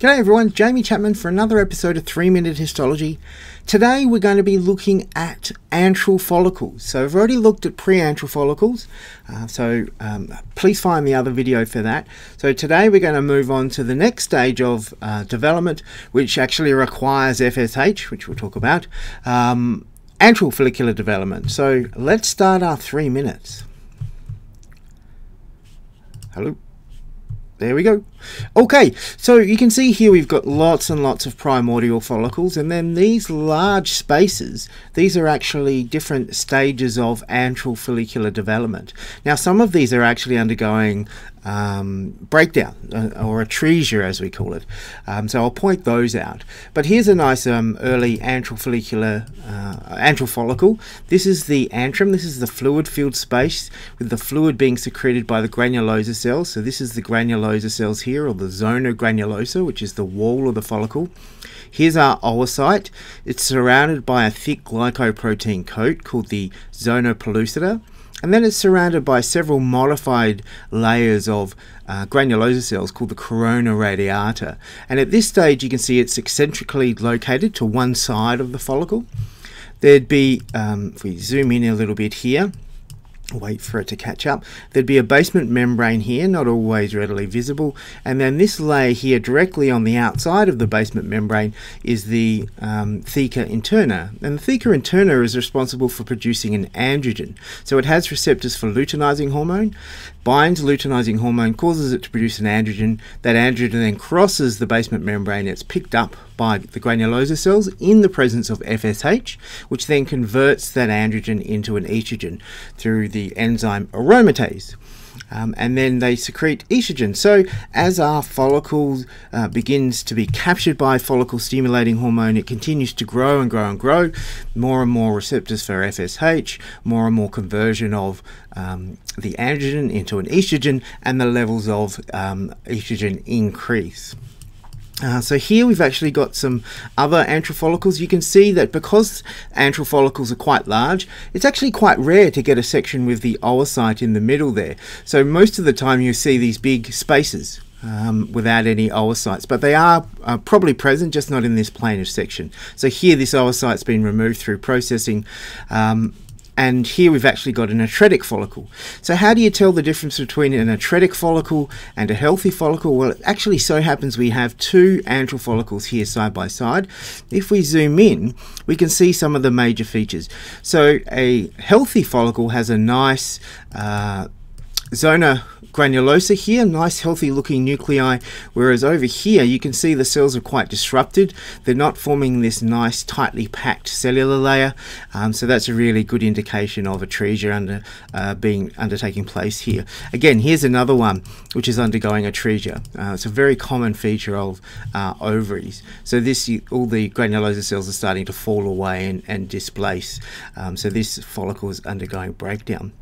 G'day everyone, Jamie Chapman for another episode of 3 Minute Histology. Today we're going to be looking at antral follicles. So I've already looked at pre-antral follicles, uh, so um, please find the other video for that. So today we're going to move on to the next stage of uh, development, which actually requires FSH, which we'll talk about, um, antral follicular development. So let's start our 3 minutes. Hello. There we go. Okay, so you can see here we've got lots and lots of primordial follicles and then these large spaces, these are actually different stages of antral follicular development. Now some of these are actually undergoing um, breakdown uh, or atresia as we call it. Um, so I'll point those out. But here's a nice um, early antral follicular uh, antral follicle. This is the antrum. This is the fluid filled space with the fluid being secreted by the granulosa cells. So this is the granulosa cells here or the zona granulosa which is the wall of the follicle. Here's our oocyte. It's surrounded by a thick glycoprotein coat called the zona pellucida and then it's surrounded by several modified layers of uh, granulosa cells called the corona radiata. And at this stage, you can see it's eccentrically located to one side of the follicle. There'd be, um, if we zoom in a little bit here, wait for it to catch up. There'd be a basement membrane here, not always readily visible, and then this layer here directly on the outside of the basement membrane is the um, theca interna. And the theca interna is responsible for producing an androgen. So it has receptors for luteinizing hormone, binds luteinizing hormone, causes it to produce an androgen. That androgen then crosses the basement membrane, it's picked up by the granulosa cells in the presence of FSH, which then converts that androgen into an estrogen through the enzyme aromatase. Um, and then they secrete estrogen. So as our follicle uh, begins to be captured by follicle stimulating hormone, it continues to grow and grow and grow. More and more receptors for FSH, more and more conversion of um, the androgen into an estrogen, and the levels of um, estrogen increase. Uh, so here we've actually got some other antral follicles. You can see that because antral follicles are quite large, it's actually quite rare to get a section with the oocyte in the middle there. So most of the time you see these big spaces um, without any oocytes, but they are uh, probably present, just not in this planar section. So here this oocyte's been removed through processing um, and here we've actually got an atretic follicle. So how do you tell the difference between an atretic follicle and a healthy follicle? Well, it actually so happens we have two antral follicles here side by side. If we zoom in, we can see some of the major features. So a healthy follicle has a nice uh, zona granulosa here, nice healthy looking nuclei, whereas over here you can see the cells are quite disrupted. They're not forming this nice tightly packed cellular layer, um, so that's a really good indication of atresia under, uh, being undertaking place here. Again, here's another one which is undergoing atresia. Uh, it's a very common feature of uh, ovaries. So this, all the granulosa cells are starting to fall away and, and displace. Um, so this follicle is undergoing breakdown.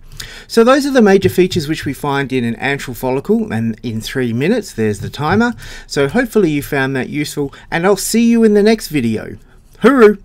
So those are the major features which we find in an antral follicle and in three minutes there's the timer. So hopefully you found that useful and I'll see you in the next video. Hooroo!